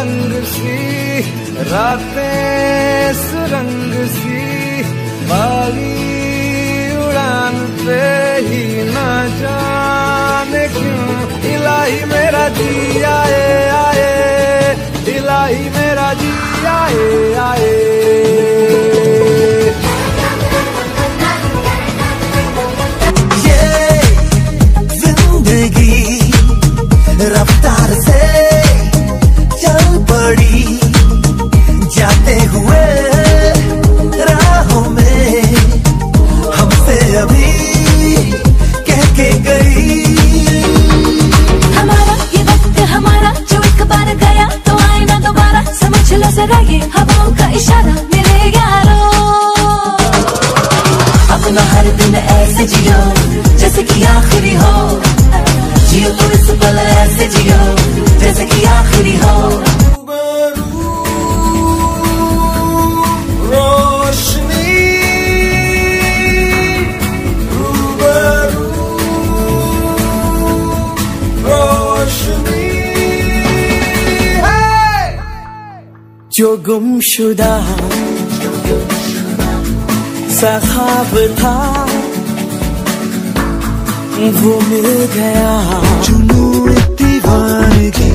अलंग सी, रातें सुरंग सी, बाली उड़ान पे ही ना जाने क्यों? इलाही मेरा जी आए आए। इलाही मेरा जी आए। आए रफ्तार ऐसे जियो जैसे कि आखिरी हो। जियो तो इस पल ऐसे जियो जैसे कि आखिरी हो। रोशनी रूबरू रोशनी। जो गुमशुदा। सखाब था। वो मिल गया। जुनून दीवानगी।